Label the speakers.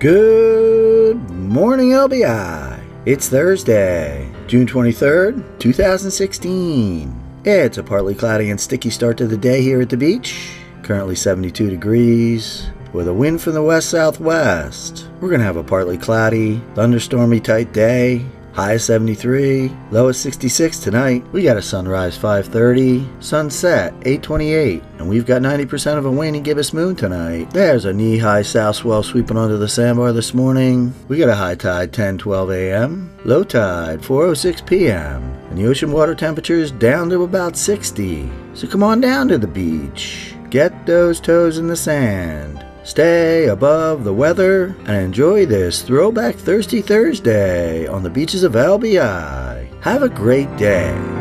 Speaker 1: Good morning, LBI. It's Thursday, June 23rd, 2016. It's a partly cloudy and sticky start to the day here at the beach. Currently 72 degrees, with a wind from the west southwest. We're going to have a partly cloudy, thunderstormy type day. High of 73, low of 66 tonight. We got a sunrise 5:30, sunset 8:28, and we've got 90% of a waning gibbous moon tonight. There's a knee-high south swell sweeping onto the sandbar this morning. We got a high tide 10:12 a.m., low tide 4:06 p.m., and the ocean water temperature is down to about 60. So come on down to the beach. Get those toes in the sand. Stay above the weather and enjoy this Throwback Thirsty Thursday on the beaches of LBI. Have a great day.